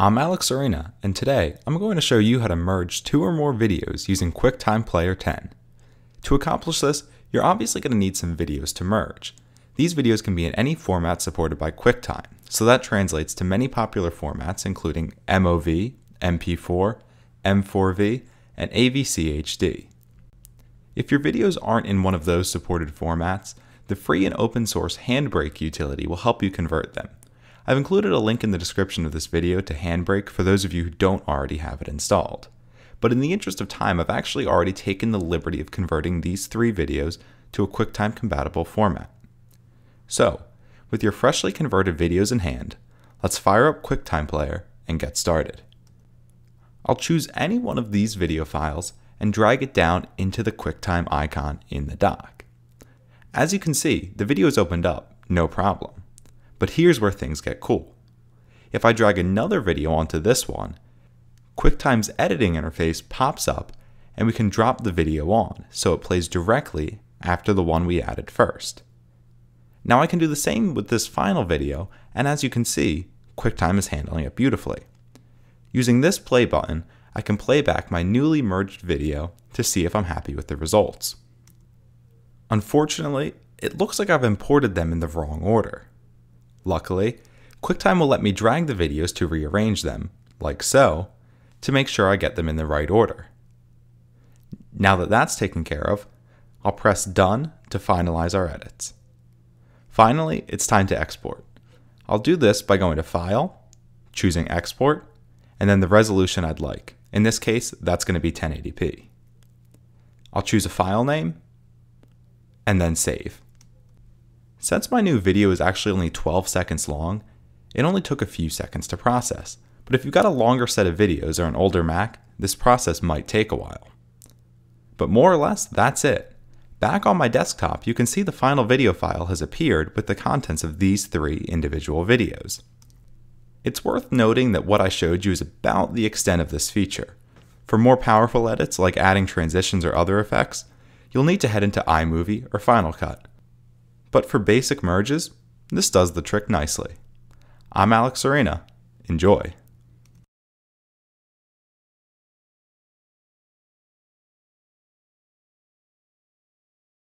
I'm Alex Arena, and today I'm going to show you how to merge two or more videos using QuickTime Player 10. To accomplish this, you're obviously going to need some videos to merge. These videos can be in any format supported by QuickTime, so that translates to many popular formats including MOV, MP4, M4V, and AVC HD. If your videos aren't in one of those supported formats, the free and open source Handbrake utility will help you convert them. I've included a link in the description of this video to Handbrake for those of you who don't already have it installed. But in the interest of time, I've actually already taken the liberty of converting these three videos to a QuickTime compatible format. So, with your freshly converted videos in hand, let's fire up QuickTime Player and get started. I'll choose any one of these video files and drag it down into the QuickTime icon in the dock. As you can see, the video is opened up, no problem. But here's where things get cool. If I drag another video onto this one, QuickTime's editing interface pops up and we can drop the video on so it plays directly after the one we added first. Now I can do the same with this final video and as you can see, QuickTime is handling it beautifully. Using this play button, I can play back my newly merged video to see if I'm happy with the results. Unfortunately, it looks like I've imported them in the wrong order. Luckily, QuickTime will let me drag the videos to rearrange them, like so, to make sure I get them in the right order. Now that that's taken care of, I'll press Done to finalize our edits. Finally, it's time to export. I'll do this by going to File, choosing Export, and then the resolution I'd like. In this case, that's going to be 1080p. I'll choose a file name, and then Save. Since my new video is actually only 12 seconds long, it only took a few seconds to process. But if you've got a longer set of videos or an older Mac, this process might take a while. But more or less, that's it. Back on my desktop, you can see the final video file has appeared with the contents of these three individual videos. It's worth noting that what I showed you is about the extent of this feature. For more powerful edits, like adding transitions or other effects, you'll need to head into iMovie or Final Cut. But for basic merges, this does the trick nicely. I'm Alex Arena. Enjoy.